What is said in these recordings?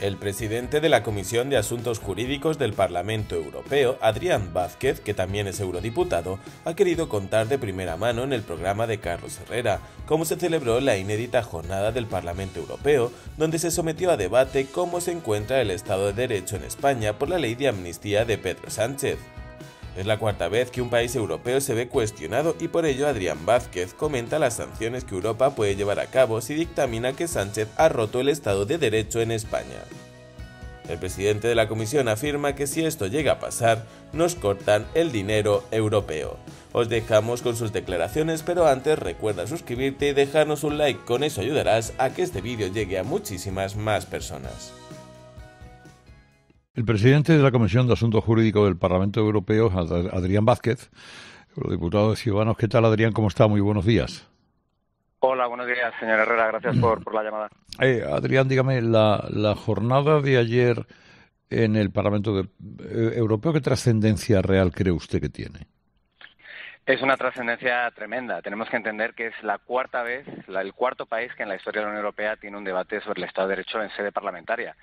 El presidente de la Comisión de Asuntos Jurídicos del Parlamento Europeo, Adrián Vázquez, que también es eurodiputado, ha querido contar de primera mano en el programa de Carlos Herrera cómo se celebró la inédita jornada del Parlamento Europeo, donde se sometió a debate cómo se encuentra el Estado de Derecho en España por la ley de amnistía de Pedro Sánchez. Es la cuarta vez que un país europeo se ve cuestionado y por ello Adrián Vázquez comenta las sanciones que Europa puede llevar a cabo si dictamina que Sánchez ha roto el Estado de Derecho en España. El presidente de la Comisión afirma que si esto llega a pasar, nos cortan el dinero europeo. Os dejamos con sus declaraciones, pero antes recuerda suscribirte y dejarnos un like, con eso ayudarás a que este vídeo llegue a muchísimas más personas. El presidente de la Comisión de Asuntos Jurídicos del Parlamento Europeo, Adrián Vázquez, diputado de Ciudadanos. ¿Qué tal, Adrián? ¿Cómo está? Muy buenos días. Hola, buenos días, señor Herrera. Gracias por, la llamada. Eh, Adrián, dígame, la, jornada de ayer en el Parlamento eh, Europeo, ¿qué trascendencia real cree usted que tiene? Es una trascendencia tremenda. Tenemos que entender que es la cuarta vez, el cuarto país que en la historia de la Unión Europea tiene un debate sobre el Estado de Derecho en sede parlamentaria.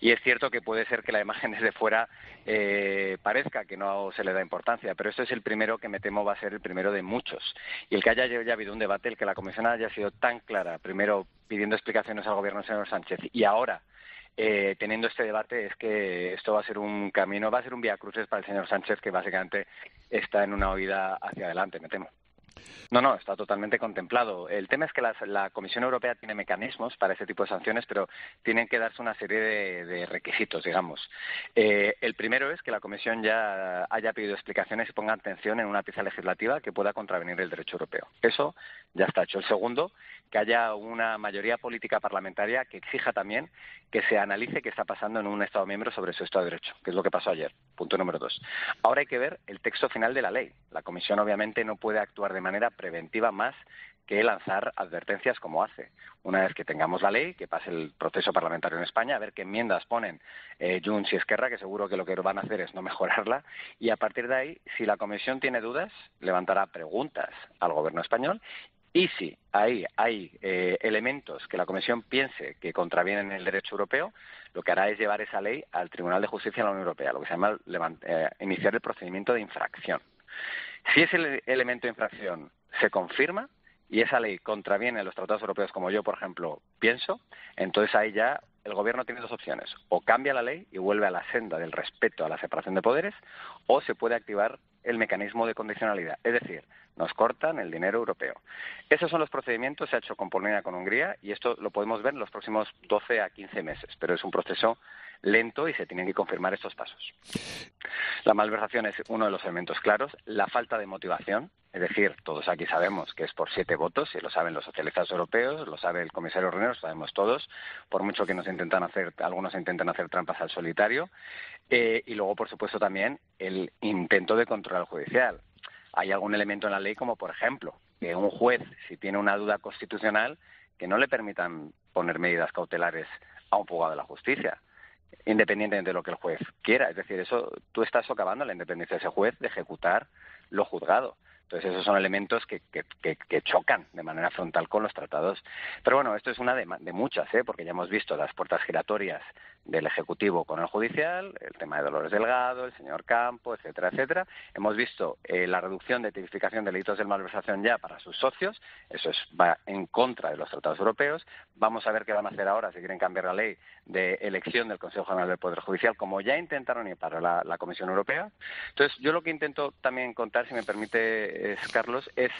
Y es cierto que puede ser que la imagen desde fuera eh, parezca que no se le da importancia, pero este es el primero que me temo va a ser el primero de muchos. Y el que haya ya habido un debate, el que la Comisión haya sido tan clara, primero pidiendo explicaciones al Gobierno del señor Sánchez y ahora eh, teniendo este debate es que esto va a ser un camino, va a ser un vía cruces para el señor Sánchez que básicamente está en una huida hacia adelante, me temo. No, no, está totalmente contemplado. El tema es que la, Comisión Europea tiene mecanismos para ese tipo de sanciones, pero tienen que darse una serie de, requisitos, digamos. Eh, el primero es que la Comisión ya haya pedido explicaciones y ponga atención en una pieza legislativa que pueda contravenir el derecho europeo. Eso ya está hecho. El segundo, que haya una mayoría política parlamentaria que exija también que se analice qué está pasando en un Estado miembro sobre su Estado de Derecho, que es lo que pasó ayer. Punto número dos. Ahora hay que ver el texto final de la ley. La Comisión obviamente no puede actuar de manera preventiva más que lanzar advertencias como hace. Una vez que tengamos la ley, que pase el proceso parlamentario en España, a ver qué enmiendas ponen eh, Junts y Esquerra, que seguro que lo que van a hacer es no mejorarla, y a partir de ahí, si la Comisión tiene dudas, levantará preguntas al Gobierno español y si ahí hay eh, elementos que la Comisión piense que contravienen el derecho europeo, lo que hará es llevar esa ley al Tribunal de Justicia de la Unión Europea, lo que se llama eh, iniciar el procedimiento de infracción. Si ese elemento de infracción se confirma y esa ley contraviene los tratados europeos, como yo, por ejemplo, pienso, entonces ahí ya el gobierno tiene dos opciones. O cambia la ley y vuelve a la senda del respeto a la separación de poderes, o se puede activar el mecanismo de condicionalidad. Es decir, nos cortan el dinero europeo. Esos son los procedimientos, se ha hecho con Polonia con Hungría, y esto lo podemos ver en los próximos 12 a 15 meses, pero es un proceso lento y se tienen que confirmar estos pasos. La malversación es uno de los elementos claros, la falta de motivación, es decir, todos aquí sabemos que es por siete votos, y lo saben los socialistas europeos, lo sabe el comisario René, lo sabemos todos, por mucho que nos intentan hacer, algunos intentan hacer trampas al solitario, eh, y luego, por supuesto, también el intento de control judicial. Hay algún elemento en la ley, como por ejemplo, que un juez, si tiene una duda constitucional, que no le permitan poner medidas cautelares a un juzgado de la justicia independientemente de lo que el juez quiera. Es decir, eso tú estás socavando la independencia de ese juez de ejecutar lo juzgado. Entonces, esos son elementos que, que, chocan de manera frontal con los tratados. Pero bueno, esto es una de, de muchas, ¿eh? porque ya hemos visto las puertas giratorias del Ejecutivo con el Judicial, el tema de Dolores Delgado, el señor Campo, etcétera, etcétera. Hemos visto eh, la reducción de tipificación de delitos de malversación ya para sus socios, eso es, va en contra de los tratados europeos. Vamos a ver qué van a hacer ahora si quieren cambiar la ley de elección del Consejo General del Poder Judicial, como ya intentaron y para la, la Comisión Europea. Entonces, yo lo que intento también contar, si me permite, Carlos, es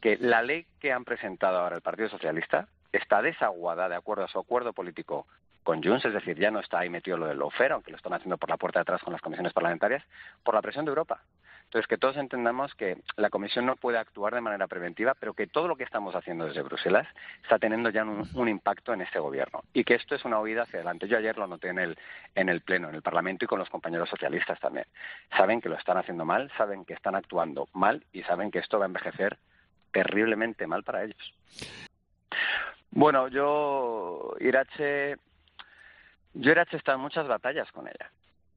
que la ley que han presentado ahora el Partido Socialista está desaguada de acuerdo a su acuerdo político con Junts, es decir, ya no está ahí metido lo del lawfare, aunque lo están haciendo por la puerta de atrás con las comisiones parlamentarias, por la presión de Europa. Entonces, que todos entendamos que la Comisión no puede actuar de manera preventiva, pero que todo lo que estamos haciendo desde Bruselas está teniendo ya un, impacto en este gobierno y que esto es una huida hacia adelante. Yo ayer lo noté en el, en el Pleno, en el Parlamento y con los compañeros socialistas también. Saben que lo están haciendo mal, saben que están actuando mal y saben que esto va a envejecer terriblemente mal para ellos. Bueno, yo, Irache, yo Irache está en muchas batallas con ella.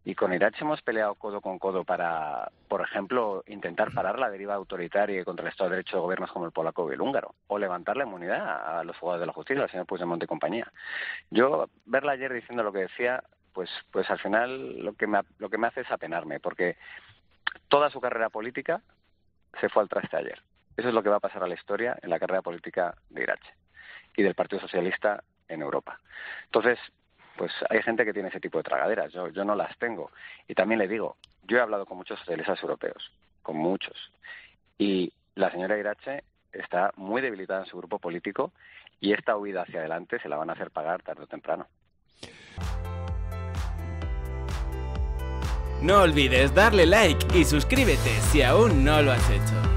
Y con Irak hemos peleado codo con codo para, por ejemplo, intentar parar la deriva autoritaria contra el Estado de Derecho de gobiernos como el polaco y el húngaro, o levantar la inmunidad a los jugadores de la justicia, al señor Puigdemont y compañía. Yo, verla ayer diciendo lo que decía, pues, pues al final lo que, me, lo que me hace es apenarme, porque toda su carrera política se fue al traste ayer. Eso es lo que va a pasar a la historia en la carrera política de Irache y del Partido Socialista en Europa. Entonces, pues hay gente que tiene ese tipo de tragaderas, yo, yo no las tengo. Y también le digo, yo he hablado con muchos socialistas europeos, con muchos, y la señora Irache está muy debilitada en su grupo político y esta huida hacia adelante se la van a hacer pagar tarde o temprano. No olvides darle like y suscríbete si aún no lo has hecho.